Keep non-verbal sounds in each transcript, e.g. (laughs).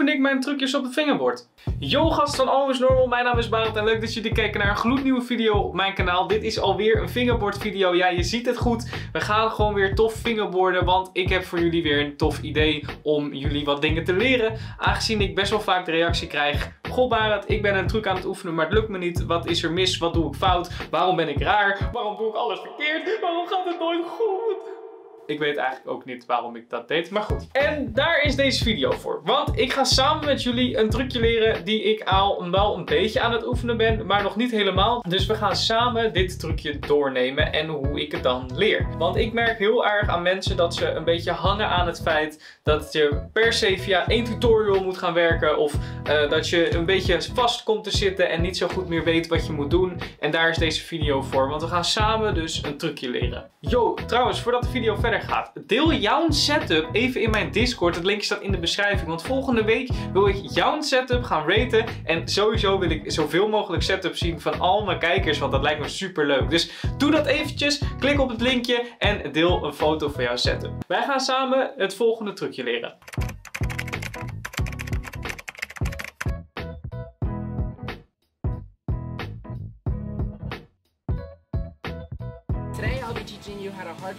oefen ik mijn trucjes op het fingerboard. Yo gast van Always Normal, mijn naam is Barend en leuk dat jullie kijken naar een gloednieuwe video op mijn kanaal. Dit is alweer een fingerboard video. Ja, je ziet het goed. We gaan gewoon weer tof fingerboarden, want ik heb voor jullie weer een tof idee om jullie wat dingen te leren. Aangezien ik best wel vaak de reactie krijg, goh Barend, ik ben een truc aan het oefenen, maar het lukt me niet. Wat is er mis? Wat doe ik fout? Waarom ben ik raar? Waarom doe ik alles verkeerd? Waarom gaat het nooit goed? Ik weet eigenlijk ook niet waarom ik dat deed, maar goed. En daar is deze video voor. Want ik ga samen met jullie een trucje leren die ik al wel een beetje aan het oefenen ben, maar nog niet helemaal. Dus we gaan samen dit trucje doornemen en hoe ik het dan leer. Want ik merk heel erg aan mensen dat ze een beetje hangen aan het feit dat je per se via één tutorial moet gaan werken. Of uh, dat je een beetje vast komt te zitten en niet zo goed meer weet wat je moet doen. En daar is deze video voor, want we gaan samen dus een trucje leren. Yo, trouwens, voordat de video verder Deel jouw setup even in mijn Discord. Het linkje staat in de beschrijving. Want volgende week wil ik jouw setup gaan raten. En sowieso wil ik zoveel mogelijk setups zien van al mijn kijkers. Want dat lijkt me super leuk. Dus doe dat eventjes. Klik op het linkje en deel een foto van jouw setup. Wij gaan samen het volgende trucje leren.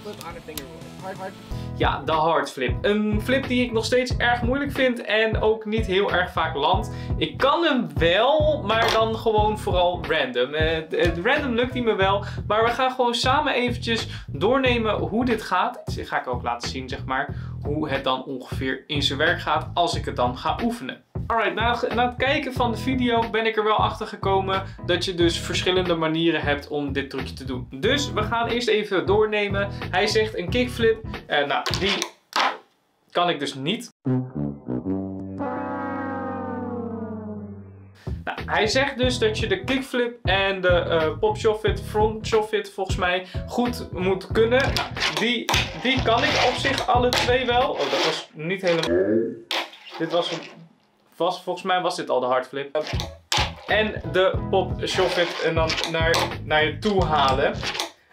How to hard. Hard. Ja, de hard flip. Een flip die ik nog steeds erg moeilijk vind en ook niet heel erg vaak land. Ik kan hem wel, maar dan gewoon vooral random. Uh, random lukt hij me wel, maar we gaan gewoon samen eventjes doornemen hoe dit gaat. Dat ga ik ook laten zien, zeg maar, hoe het dan ongeveer in zijn werk gaat als ik het dan ga oefenen. Alright, na, het kijken van de video ben ik er wel achter gekomen dat je dus verschillende manieren hebt om dit trucje te doen. Dus we gaan eerst even doornemen. Hij zegt een kickflip. Uh, nou, die kan ik dus niet. Nou, hij zegt dus dat je de kickflip en de uh, pop shuffit, front shuffit volgens mij goed moet kunnen. Nou, die, die kan ik op zich alle twee wel. Oh, dat was niet helemaal... Dit was, was volgens mij was dit al de hardflip. En de pop shuffit en dan naar, naar je toe halen.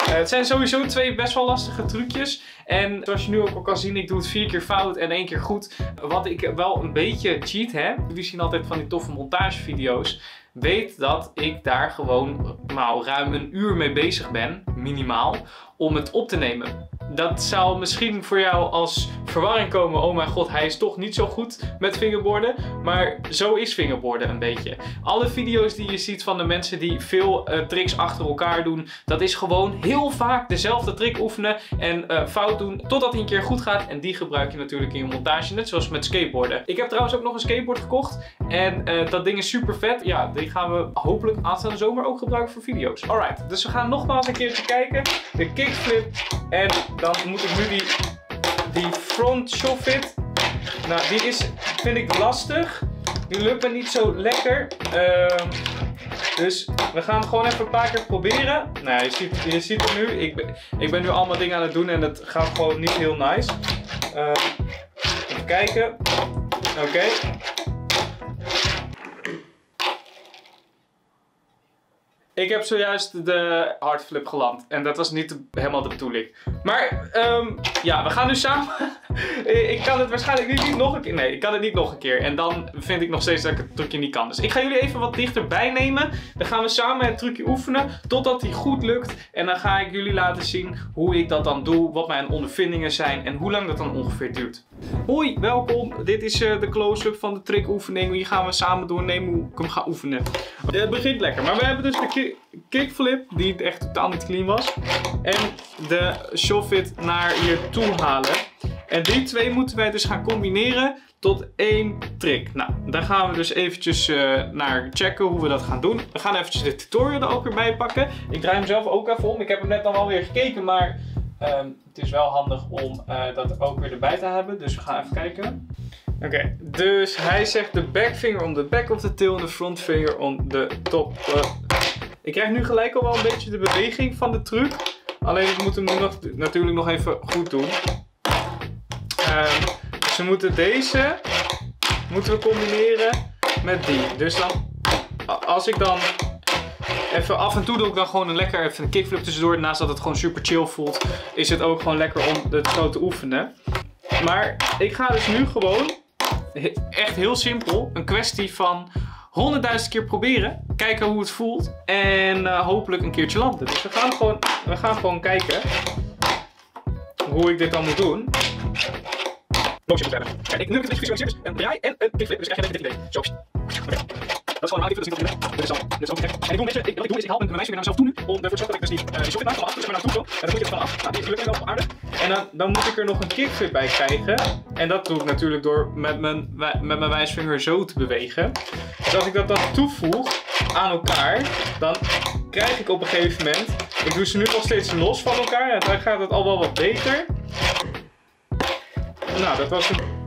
Uh, het zijn sowieso twee best wel lastige trucjes. En zoals je nu ook al kan zien, ik doe het vier keer fout en één keer goed. Wat ik wel een beetje cheat heb. Jullie zien altijd van die toffe montagevideo's. Weet dat ik daar gewoon nou, ruim een uur mee bezig ben, minimaal, om het op te nemen dat zou misschien voor jou als verwarring komen. Oh mijn god, hij is toch niet zo goed met fingerboarden. Maar zo is fingerboarden een beetje. Alle video's die je ziet van de mensen die veel uh, tricks achter elkaar doen. Dat is gewoon heel vaak dezelfde trick oefenen en uh, fout doen. Totdat hij een keer goed gaat. En die gebruik je natuurlijk in je montage. Net zoals met skateboarden. Ik heb trouwens ook nog een skateboard gekocht. En uh, dat ding is super vet. Ja, die gaan we hopelijk aanstaande zomer ook gebruiken voor video's. Alright, dus we gaan nogmaals een keertje kijken. De kickflip en dan moet ik nu die, die front shuffit. Nou, die is, vind ik lastig. Die lukt me niet zo lekker. Uh, dus we gaan gewoon even een paar keer proberen. Nou je ziet, je ziet het nu. Ik ben, ik ben nu allemaal dingen aan het doen en het gaat gewoon niet heel nice. Uh, even kijken. Oké. Ik heb zojuist de hardflip geland. En dat was niet helemaal de bedoeling. Maar um, ja, we gaan nu samen. (laughs) ik kan het waarschijnlijk niet, nog een keer. Nee, ik kan het niet nog een keer. En dan vind ik nog steeds dat ik het trucje niet kan. Dus ik ga jullie even wat dichterbij nemen. Dan gaan we samen het trucje oefenen. Totdat die goed lukt. En dan ga ik jullie laten zien hoe ik dat dan doe. Wat mijn ondervindingen zijn. En hoe lang dat dan ongeveer duurt. Hoi, welkom. Dit is uh, de close-up van de trickoefening. Hier gaan we samen doornemen hoe ik hem ga oefenen. Het begint lekker. Maar we hebben dus de kickflip, die echt totaal niet clean was. En de shuffit naar hier toe halen. En die twee moeten wij dus gaan combineren tot één trick. Nou, daar gaan we dus eventjes uh, naar checken hoe we dat gaan doen. We gaan eventjes de tutorial er ook weer bij pakken. Ik draai hem zelf ook even om. Ik heb hem net dan wel weer gekeken, maar um, het is wel handig om uh, dat ook weer erbij te hebben. Dus we gaan even kijken. Oké, dus hij zegt de back finger on the back of the tail en de front finger on the top. Uh, ik krijg nu gelijk al wel een beetje de beweging van de truc. Alleen ik moet hem nu nog, natuurlijk nog even goed doen. Uh, dus we moeten deze moeten we combineren met die. Dus dan, als ik dan even af en toe doe ik dan gewoon een lekker even een kickflip tussendoor. Naast dat het gewoon super chill voelt, is het ook gewoon lekker om het zo te oefenen. Maar ik ga dus nu gewoon echt heel simpel. Een kwestie van 100.000 keer proberen. Kijken hoe het voelt. En eh, hopelijk een keertje landen. Dus we gaan gewoon, we gaan gewoon kijken hoe ik dit dan moet doen. Kijk, ik nu heb ik het gevisualiseerd. Dus draai en een kickflip. Dus krijg je dit idee. Zo. Dat is gewoon een is niet Dit is al, dit is ook. En ik doe een beetje, ik, wat ik doe is, ik haal mijn meisje weer naar mezelf toe nu. Om ervoor te zorgen dat ik dus die, uh, socket maak. Dus ik naar toe wil. En dan moet je het vanaf. Nou, die is gelukkig wel aarde. En dan, moet ik er nog een kickflip bij krijgen. En dat doe ik natuurlijk door met mijn, met mijn wijsvinger zo te bewegen. Dus als ik dat dan toevoeg aan elkaar, dan krijg ik op een gegeven moment. Ik doe ze nu nog steeds los van elkaar. En dan gaat het al wel wat beter. Nou, dat was een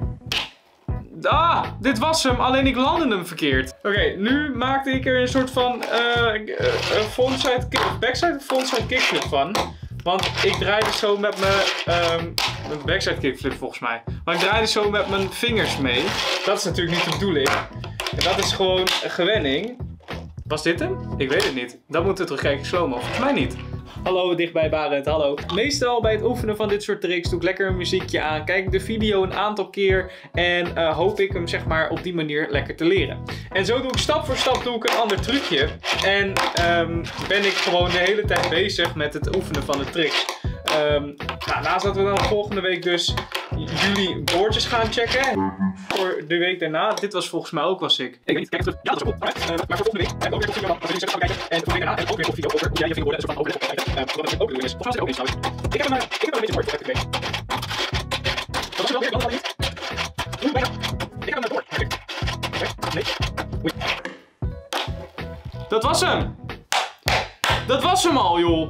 Ah, dit was hem, alleen ik landde hem verkeerd. Oké, nu maakte ik er een soort van eh eh, eh, frontside kick, backside frontside kickflip van. Want ik draaide zo met mijn, ehm backside kickflip volgens mij. Maar ik draaide zo met mijn vingers mee. Dat is natuurlijk niet de bedoeling. Dat is gewoon een gewenning. Was dit hem? Ik weet het niet. Dan moeten we terugkijken slow-mo. Volgens mij niet. Hallo, dichtbij Barend, hallo. Meestal bij het oefenen van dit soort tricks doe ik lekker een muziekje aan. Kijk de video een aantal keer en eh, hoop ik hem zeg maar op die manier lekker te leren. En zo doe ik stap voor stap doe ik een ander trucje. En ehm, ben ik gewoon de hele tijd bezig met het oefenen van de tricks. Ehm, nou, naast dat we dan volgende week dus jullie boordjes gaan checken. Voor de week daarna. Dit was volgens mij ook wel sick. Ik weet niet, kijk terug. Ja, dat is ook. Alright, eh, maar voor volgende week heb ik ook weer video we gaan kijken. En voor de week daarna heb ik ook weer een video over hoe jij je vingerwoorden en zo van overleg kijken. Eh, ook de bedoeling is. Zit er ook trouwens. Ik heb hem, eh, ik heb hem een beetje heb ik weet. Dat was wel weer, niet. Oeh, bijna. Ik heb hem door. Nee. Oei. Dat was hem. Dat was hem al, joh.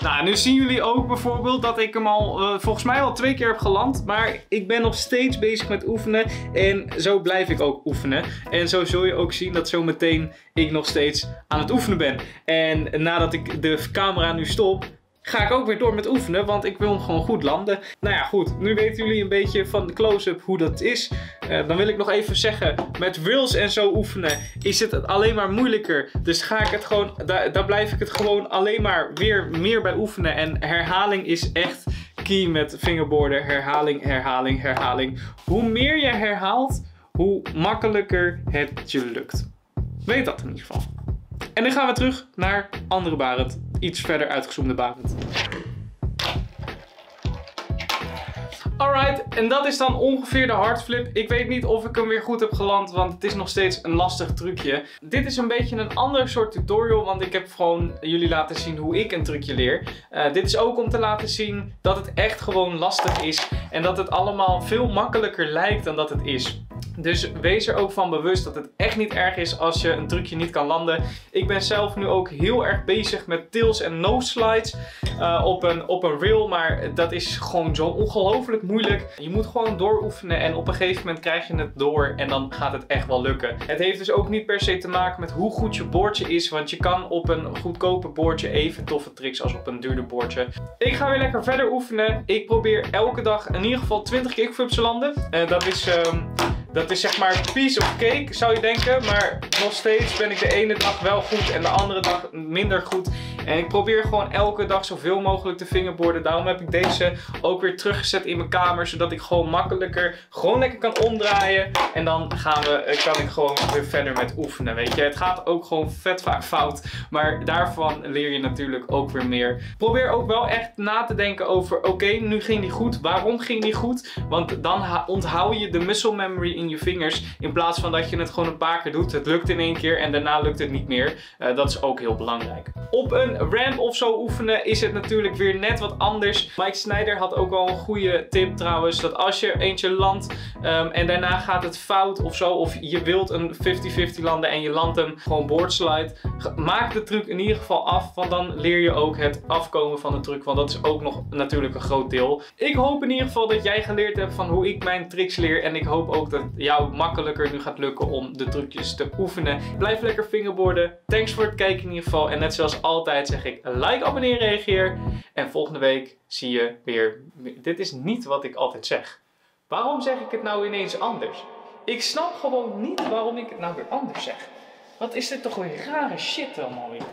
Nou, nu zien jullie ook bijvoorbeeld dat ik hem al eh, volgens mij al twee keer heb geland. Maar ik ben nog steeds bezig met oefenen. En zo blijf ik ook oefenen. En zo zul je ook zien dat zometeen ik nog steeds aan het oefenen ben. En nadat ik de camera nu stop, ga ik ook weer door met oefenen. Want ik wil hem gewoon goed landen. Nou ja, goed. Nu weten jullie een beetje van de close-up hoe dat is. Eh, dan wil ik nog even zeggen, met rails en zo oefenen is het alleen maar moeilijker. Dus ga ik het gewoon, daar, daar blijf ik het gewoon alleen maar weer meer bij oefenen. En herhaling is echt key met fingerboarden. Herhaling, herhaling, herhaling. Hoe meer je herhaalt, hoe makkelijker het je lukt. Weet dat in ieder geval. En dan gaan we terug naar andere Barend. Iets verder uitgezoomde Barend. Alright, en dat is dan ongeveer de hardflip. Ik weet niet of ik hem weer goed heb geland, want het is nog steeds een lastig trucje. Dit is een beetje een ander soort tutorial, want ik heb gewoon jullie laten zien hoe ik een trucje leer. Eh, dit is ook om te laten zien dat het echt gewoon lastig is en dat het allemaal veel makkelijker lijkt dan dat het is. Dus wees er ook van bewust dat het echt niet erg is als je een trucje niet kan landen. Ik ben zelf nu ook heel erg bezig met tails en nose slides eh, op, een, op een rail. Maar dat is gewoon zo ongelooflijk moeilijk. Je moet gewoon dooroefenen en op een gegeven moment krijg je het door en dan gaat het echt wel lukken. Het heeft dus ook niet per se te maken met hoe goed je boordje is. Want je kan op een goedkope boordje even toffe tricks als op een duurder boordje. Ik ga weer lekker verder oefenen. Ik probeer elke dag in ieder geval 20 kickflips te landen. Eh, dat is... ehm, dat is zeg maar piece of cake, zou je denken. Maar nog steeds ben ik de ene dag wel goed en de andere dag minder goed. En ik probeer gewoon elke dag zoveel mogelijk te fingerboarden. Daarom heb ik deze ook weer teruggezet in mijn kamer. Zodat ik gewoon makkelijker, gewoon lekker kan omdraaien. En dan gaan we, eh, kan ik gewoon weer verder met oefenen, weet je. Het gaat ook gewoon vet vaak fout. Maar daarvan leer je natuurlijk ook weer meer. Probeer ook wel echt na te denken over, oké, nu ging die goed. Waarom ging die goed? Want dan onthoud je de muscle memory in je vingers. In plaats van dat je het gewoon een paar keer doet. Het lukt in één keer en daarna lukt het niet meer. Eh, dat is ook heel belangrijk. Op een ramp of zo oefenen is het natuurlijk weer net wat anders. Mike Snyder had ook wel een goede tip trouwens. Dat als je eentje landt ehm, en daarna gaat het fout of zo. Of je wilt een 50-50 landen en je landt hem gewoon boardslide. Maak de truc in ieder geval af. Want dan leer je ook het afkomen van de truc. Want dat is ook nog natuurlijk een groot deel. Ik hoop in ieder geval dat jij geleerd hebt van hoe ik mijn tricks leer. En ik hoop ook dat jou makkelijker nu gaat lukken om de trucjes te oefenen. Blijf lekker fingerboarden. Thanks voor het kijken in ieder geval. En net altijd zeg ik like, abonneer, reageer. En volgende week zie je weer. Dit is niet wat ik altijd zeg. Waarom zeg ik het nou ineens anders? Ik snap gewoon niet waarom ik het nou weer anders zeg. Wat is dit toch weer rare shit allemaal weer?